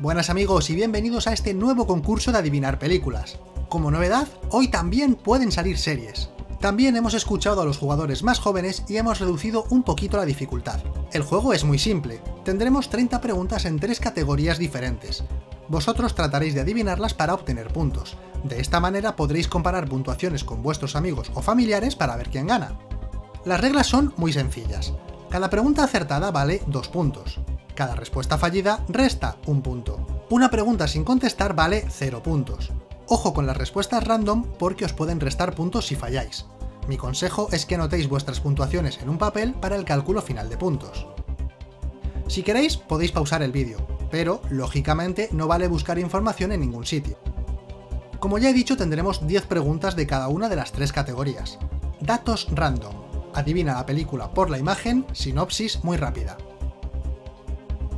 Buenas amigos y bienvenidos a este nuevo concurso de adivinar películas. Como novedad, hoy también pueden salir series. También hemos escuchado a los jugadores más jóvenes y hemos reducido un poquito la dificultad. El juego es muy simple, tendremos 30 preguntas en tres categorías diferentes. Vosotros trataréis de adivinarlas para obtener puntos. De esta manera podréis comparar puntuaciones con vuestros amigos o familiares para ver quién gana. Las reglas son muy sencillas. Cada pregunta acertada vale 2 puntos. Cada respuesta fallida resta un punto. Una pregunta sin contestar vale 0 puntos. Ojo con las respuestas random porque os pueden restar puntos si falláis. Mi consejo es que anotéis vuestras puntuaciones en un papel para el cálculo final de puntos. Si queréis, podéis pausar el vídeo, pero, lógicamente, no vale buscar información en ningún sitio. Como ya he dicho, tendremos 10 preguntas de cada una de las tres categorías. Datos random. Adivina la película por la imagen, sinopsis muy rápida.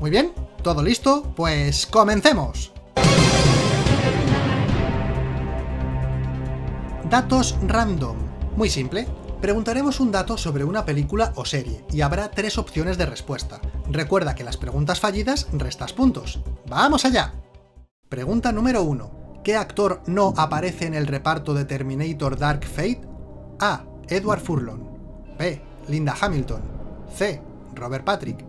Muy bien, ¿todo listo? Pues comencemos. Datos random. Muy simple. Preguntaremos un dato sobre una película o serie y habrá tres opciones de respuesta. Recuerda que las preguntas fallidas restas puntos. ¡Vamos allá! Pregunta número 1. ¿Qué actor no aparece en el reparto de Terminator Dark Fate? A. Edward Furlong. B. Linda Hamilton. C. Robert Patrick.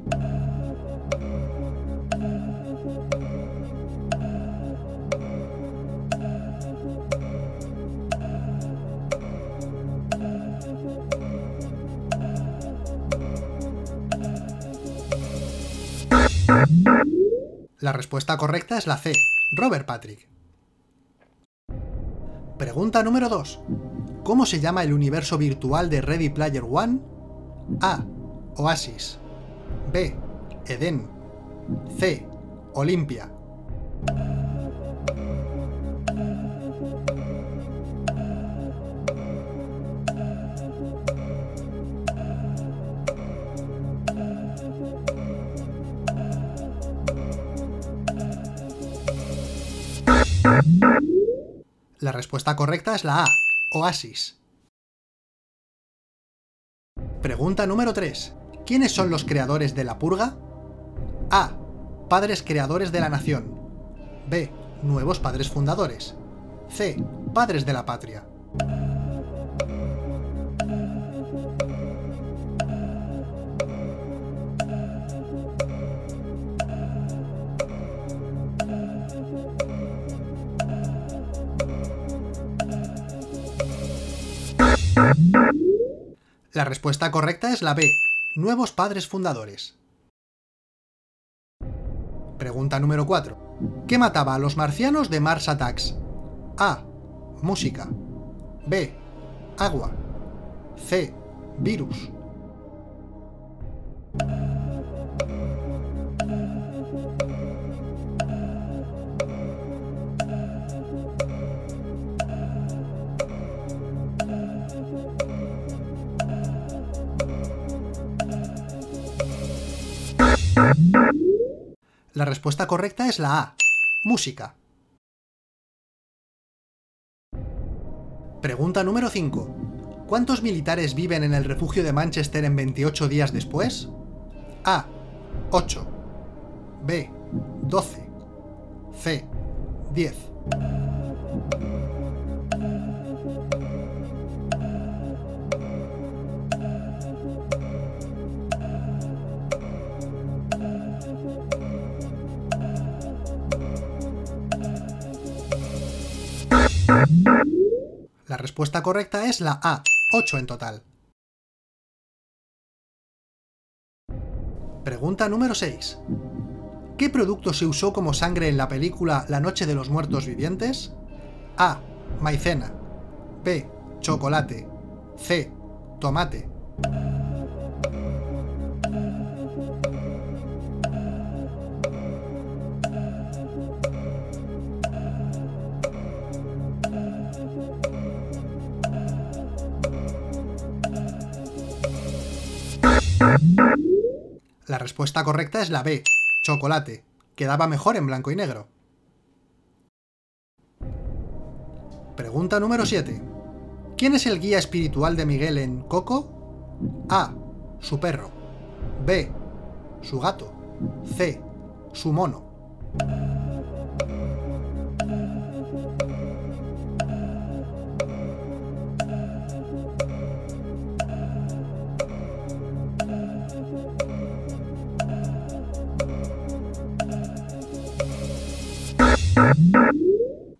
La respuesta correcta es la C, Robert Patrick. Pregunta número 2. ¿Cómo se llama el universo virtual de Ready Player One? A. Oasis. B. Eden. C. Olimpia. La respuesta correcta es la A, Oasis. Pregunta número 3. ¿Quiénes son los creadores de la purga? A. Padres creadores de la nación. B. Nuevos padres fundadores. C. Padres de la patria. La respuesta correcta es la B, nuevos padres fundadores. Pregunta número 4. ¿Qué mataba a los marcianos de Mars Attacks? A. Música. B. Agua. C. Virus. La respuesta correcta es la A, música. Pregunta número 5. ¿Cuántos militares viven en el refugio de Manchester en 28 días después? A. 8. B. 12. C. 10. La respuesta correcta es la A, 8 en total. Pregunta número 6. ¿Qué producto se usó como sangre en la película La Noche de los Muertos Vivientes? A. Maicena. B. Chocolate. C. Tomate. La respuesta correcta es la B, chocolate. Quedaba mejor en blanco y negro. Pregunta número 7. ¿Quién es el guía espiritual de Miguel en Coco? A. Su perro. B. Su gato. C. Su mono.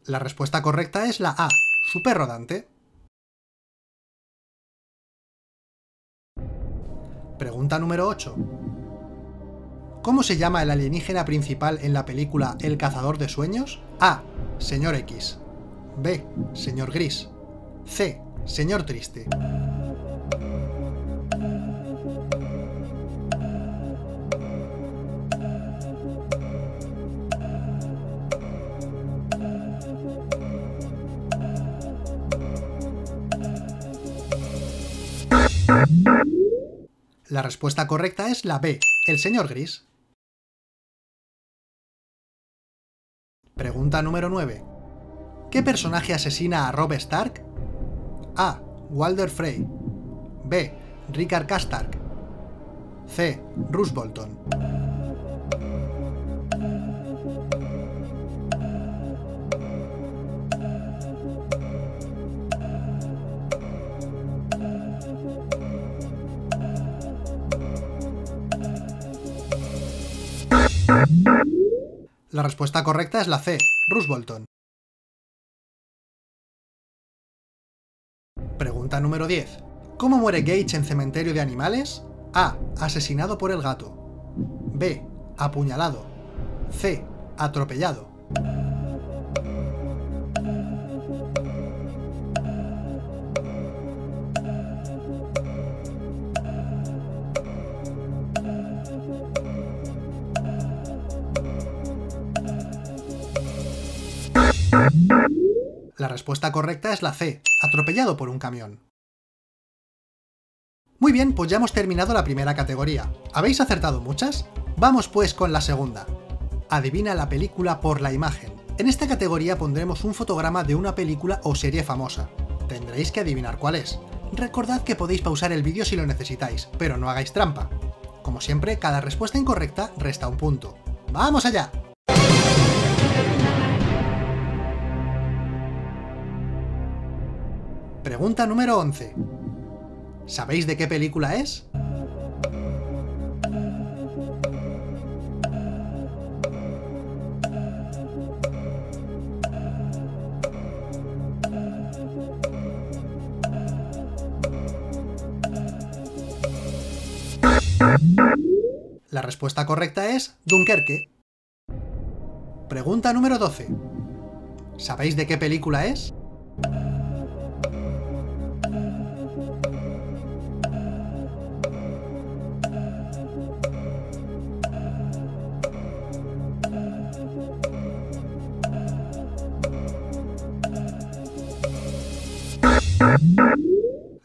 La respuesta correcta es la A, super rodante. Pregunta número 8. ¿Cómo se llama el alienígena principal en la película El cazador de sueños? A. Señor X. B. Señor Gris. C. Señor Triste. La respuesta correcta es la B, el señor Gris. Pregunta número 9. ¿Qué personaje asesina a Rob Stark? A. Walder Frey. B. Rickard Kastark. C. Roose Bolton. La respuesta correcta es la C, Roose Bolton. Pregunta número 10. ¿Cómo muere Gage en Cementerio de Animales? A. Asesinado por el gato. B. Apuñalado. C. Atropellado. La respuesta correcta es la C, atropellado por un camión. Muy bien, pues ya hemos terminado la primera categoría. ¿Habéis acertado muchas? Vamos pues con la segunda. Adivina la película por la imagen. En esta categoría pondremos un fotograma de una película o serie famosa. Tendréis que adivinar cuál es. Recordad que podéis pausar el vídeo si lo necesitáis, pero no hagáis trampa. Como siempre, cada respuesta incorrecta resta un punto. ¡Vamos allá! Pregunta número 11. ¿Sabéis de qué película es? La respuesta correcta es Dunkerque. Pregunta número 12. ¿Sabéis de qué película es?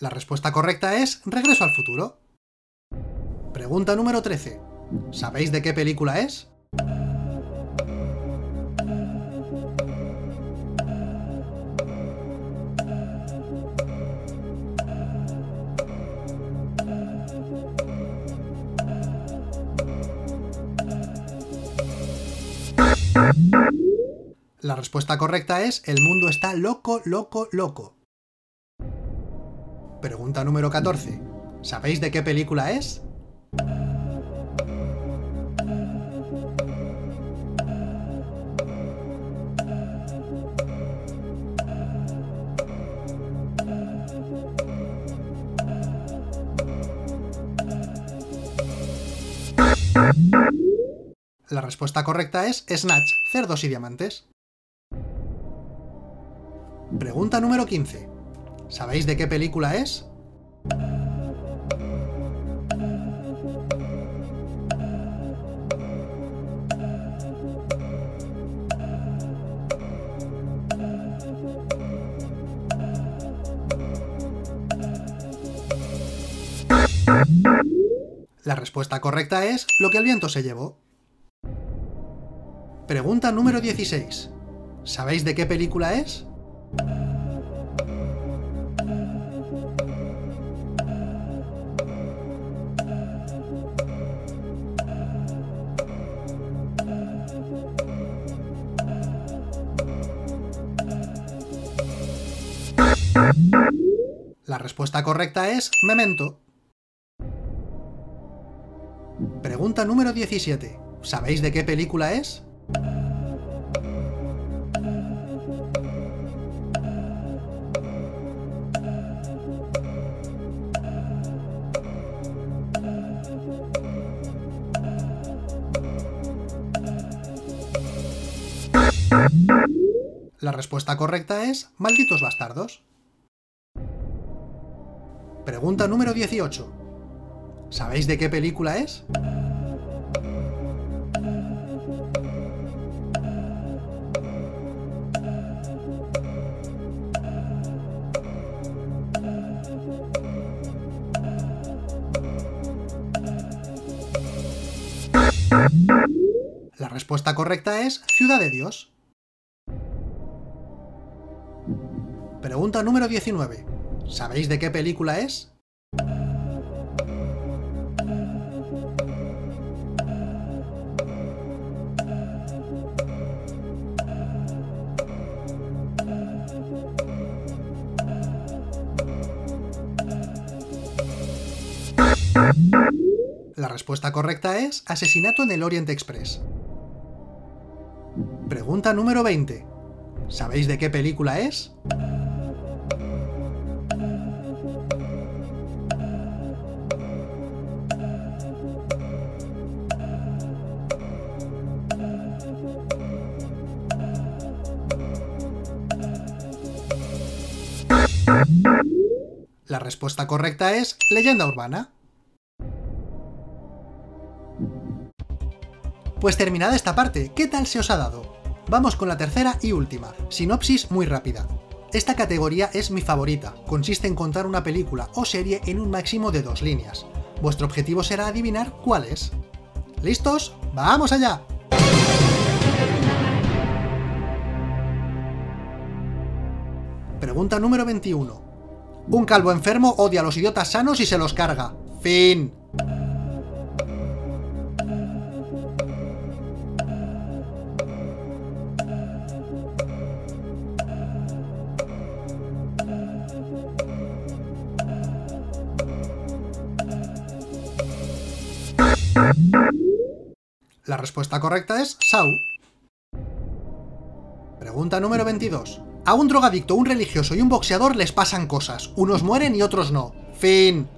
La respuesta correcta es Regreso al futuro. Pregunta número 13. ¿Sabéis de qué película es? La respuesta correcta es El mundo está loco, loco, loco. Pregunta número 14. ¿Sabéis de qué película es? La respuesta correcta es Snatch, cerdos y diamantes. Pregunta número 15. ¿Sabéis de qué película es? La respuesta correcta es lo que el viento se llevó. Pregunta número 16. ¿Sabéis de qué película es? La respuesta correcta es Memento. Pregunta número 17. ¿Sabéis de qué película es? La respuesta correcta es Malditos Bastardos. Pregunta número 18. ¿Sabéis de qué película es? La respuesta correcta es Ciudad de Dios. Pregunta número 19. ¿Sabéis de qué película es? La respuesta correcta es Asesinato en el Orient Express. Pregunta número 20. ¿Sabéis de qué película es? La respuesta correcta es leyenda urbana. Pues terminada esta parte, ¿qué tal se os ha dado? Vamos con la tercera y última, sinopsis muy rápida. Esta categoría es mi favorita, consiste en contar una película o serie en un máximo de dos líneas. Vuestro objetivo será adivinar cuál es. ¿Listos? ¡Vamos allá! Pregunta número 21. Un calvo enfermo odia a los idiotas sanos y se los carga. Fin. La respuesta correcta es Sau. Pregunta número 22. A un drogadicto, un religioso y un boxeador les pasan cosas. Unos mueren y otros no. Fin.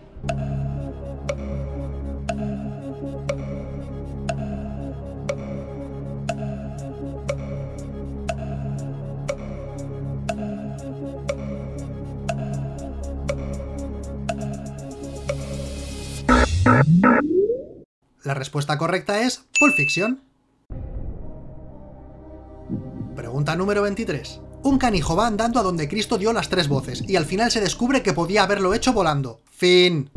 La respuesta correcta es Pulp Fiction. Pregunta número 23. Un canijo va andando a donde Cristo dio las tres voces, y al final se descubre que podía haberlo hecho volando. Fin.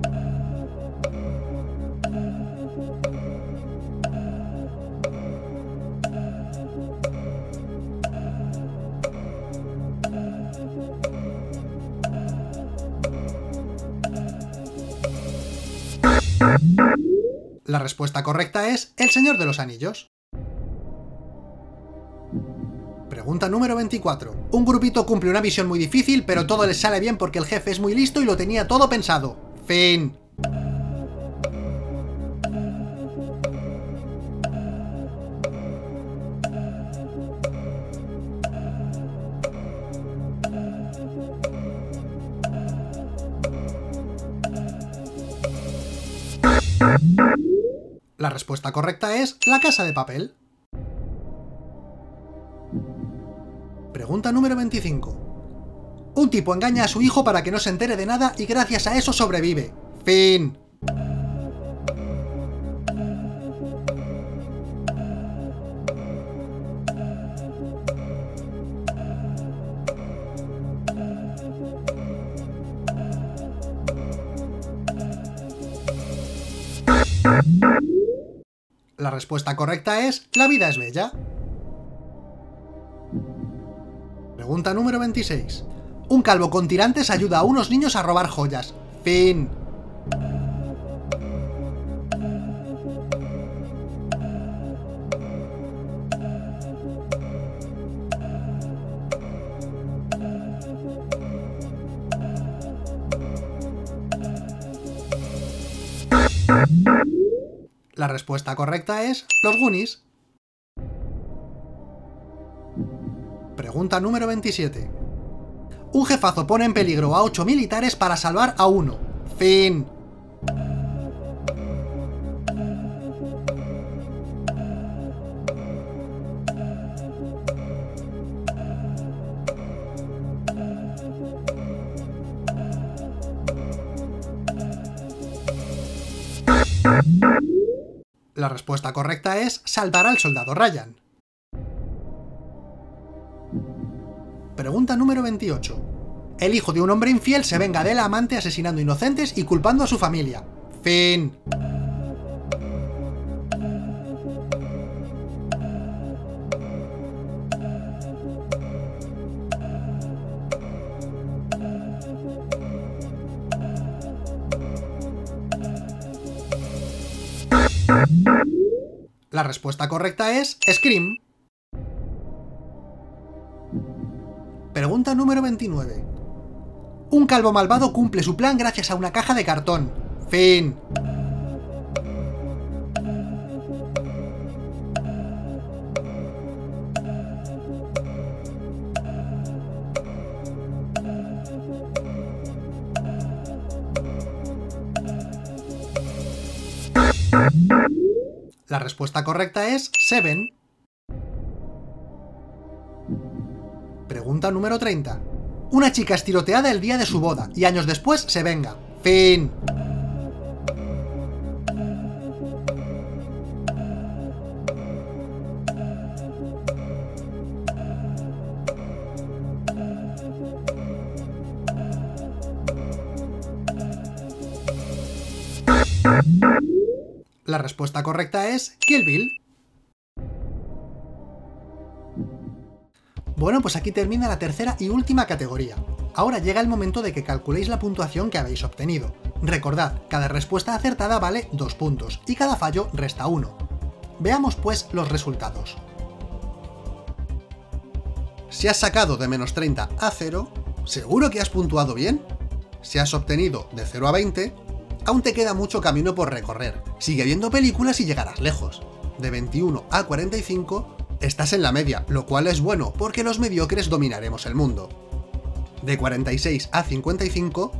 La respuesta correcta es El Señor de los Anillos. Pregunta número 24. Un grupito cumple una misión muy difícil, pero todo les sale bien porque el jefe es muy listo y lo tenía todo pensado. Fin. La respuesta correcta es La Casa de Papel. Pregunta número 25. Un tipo engaña a su hijo para que no se entere de nada y gracias a eso sobrevive. Fin. La respuesta correcta es La vida es bella. Pregunta número 26. Un calvo con tirantes ayuda a unos niños a robar joyas. Fin. La respuesta correcta es los Goonies. Pregunta número 27. Un jefazo pone en peligro a 8 militares para salvar a uno. Fin. La respuesta correcta es salvar al soldado Ryan. Pregunta número 28. El hijo de un hombre infiel se venga del amante asesinando inocentes y culpando a su familia. Fin. La respuesta correcta es Scream. Pregunta número 29. Un calvo malvado cumple su plan gracias a una caja de cartón. Fin. La respuesta correcta es Seven. Pregunta número 30. Una chica es tiroteada el día de su boda y años después se venga. Fin. La respuesta correcta es Kill Bill. Bueno, pues aquí termina la tercera y última categoría. Ahora llega el momento de que calculéis la puntuación que habéis obtenido. Recordad, cada respuesta acertada vale 2 puntos y cada fallo resta 1. Veamos pues los resultados. Si has sacado de menos 30 a 0, ¿seguro que has puntuado bien? Si has obtenido de 0 a 20, aún te queda mucho camino por recorrer. Sigue viendo películas y llegarás lejos. De 21 a 45, estás en la media, lo cual es bueno, porque los mediocres dominaremos el mundo. De 46 a 55,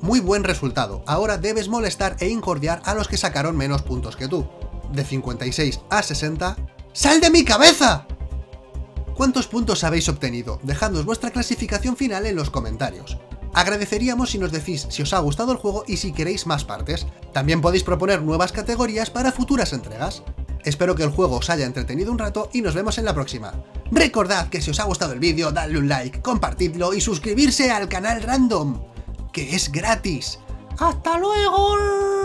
muy buen resultado, ahora debes molestar e incordiar a los que sacaron menos puntos que tú. De 56 a 60, ¡Sal de mi cabeza! ¿Cuántos puntos habéis obtenido? Dejadnos vuestra clasificación final en los comentarios. Agradeceríamos si nos decís si os ha gustado el juego y si queréis más partes. También podéis proponer nuevas categorías para futuras entregas. Espero que el juego os haya entretenido un rato y nos vemos en la próxima. Recordad que si os ha gustado el vídeo, dadle un like, compartidlo y suscribirse al canal Random, que es gratis. ¡Hasta luego!